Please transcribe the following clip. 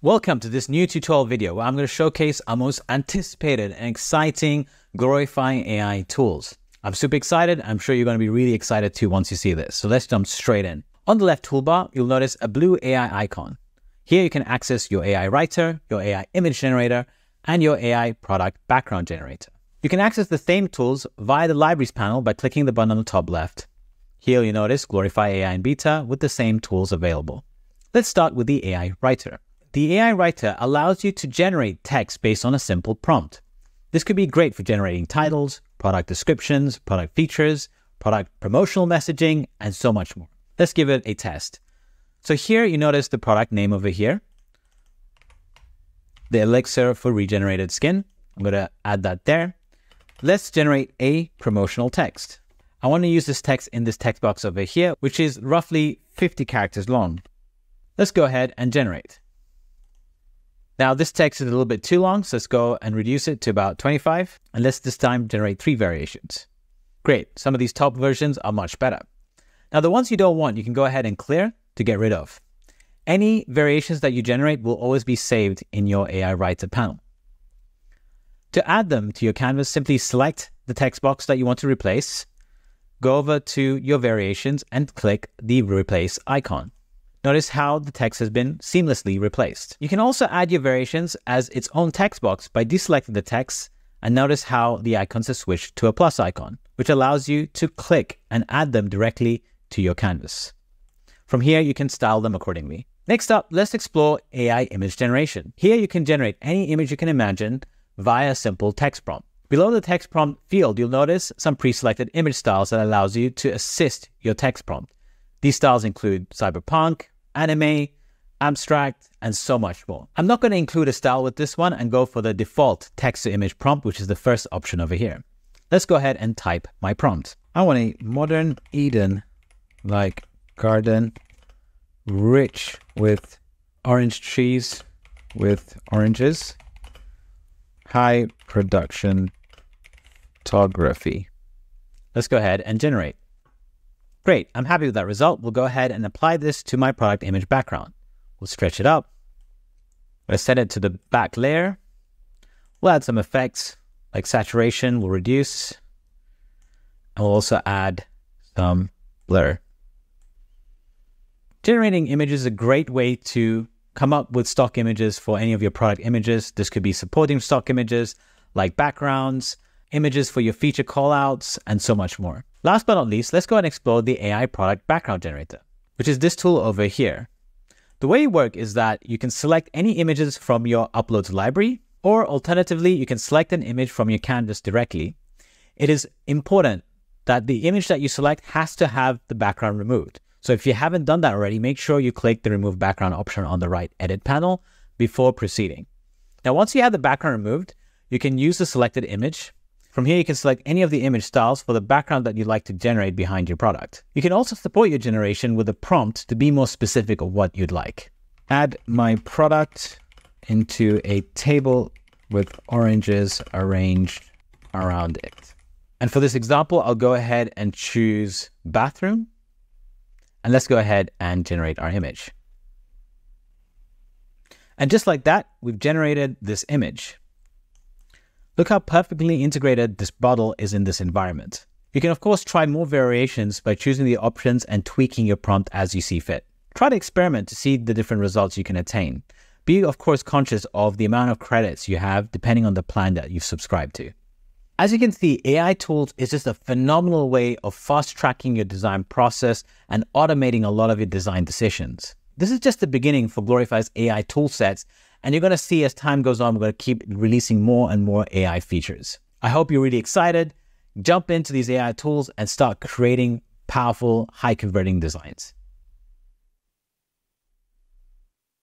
Welcome to this new tutorial video where I'm going to showcase our most anticipated and exciting glorifying AI tools. I'm super excited. I'm sure you're going to be really excited too once you see this. So let's jump straight in. On the left toolbar, you'll notice a blue AI icon. Here you can access your AI writer, your AI image generator, and your AI product background generator. You can access the same tools via the libraries panel by clicking the button on the top left. Here you notice Glorify AI in beta with the same tools available. Let's start with the AI writer. The AI writer allows you to generate text based on a simple prompt. This could be great for generating titles, product descriptions, product features, product promotional messaging, and so much more. Let's give it a test. So here you notice the product name over here, the elixir for regenerated skin. I'm going to add that there. Let's generate a promotional text. I want to use this text in this text box over here, which is roughly 50 characters long. Let's go ahead and generate. Now this text is a little bit too long, so let's go and reduce it to about 25. And let's this time generate three variations. Great, some of these top versions are much better. Now the ones you don't want, you can go ahead and clear to get rid of. Any variations that you generate will always be saved in your AI Writer panel. To add them to your canvas, simply select the text box that you want to replace, go over to your variations and click the replace icon. Notice how the text has been seamlessly replaced. You can also add your variations as its own text box by deselecting the text and notice how the icons have switched to a plus icon, which allows you to click and add them directly to your canvas. From here, you can style them accordingly. Next up, let's explore AI image generation. Here you can generate any image you can imagine via a simple text prompt. Below the text prompt field, you'll notice some pre-selected image styles that allows you to assist your text prompt. These styles include cyberpunk, anime, abstract, and so much more. I'm not going to include a style with this one and go for the default text to image prompt, which is the first option over here. Let's go ahead and type my prompt. I want a modern Eden like garden, rich with orange trees with oranges, high production photography. Let's go ahead and generate. Great, I'm happy with that result. We'll go ahead and apply this to my product image background. We'll stretch it up. We'll set it to the back layer. We'll add some effects like saturation, we'll reduce. And we'll also add some blur. Generating images is a great way to come up with stock images for any of your product images. This could be supporting stock images like backgrounds, images for your feature callouts, and so much more. Last but not least, let's go and explore the AI product background generator, which is this tool over here. The way it works is that you can select any images from your uploads library, or alternatively, you can select an image from your canvas directly. It is important that the image that you select has to have the background removed. So if you haven't done that already, make sure you click the remove background option on the right edit panel before proceeding. Now, once you have the background removed, you can use the selected image from here, you can select any of the image styles for the background that you'd like to generate behind your product. You can also support your generation with a prompt to be more specific of what you'd like. Add my product into a table with oranges arranged around it. And for this example, I'll go ahead and choose bathroom. And let's go ahead and generate our image. And just like that, we've generated this image. Look how perfectly integrated this bottle is in this environment. You can of course try more variations by choosing the options and tweaking your prompt as you see fit. Try to experiment to see the different results you can attain. Be of course conscious of the amount of credits you have depending on the plan that you've subscribed to. As you can see, AI tools is just a phenomenal way of fast tracking your design process and automating a lot of your design decisions. This is just the beginning for Glorify's AI toolsets and you're going to see as time goes on, we're going to keep releasing more and more AI features. I hope you're really excited. Jump into these AI tools and start creating powerful, high converting designs.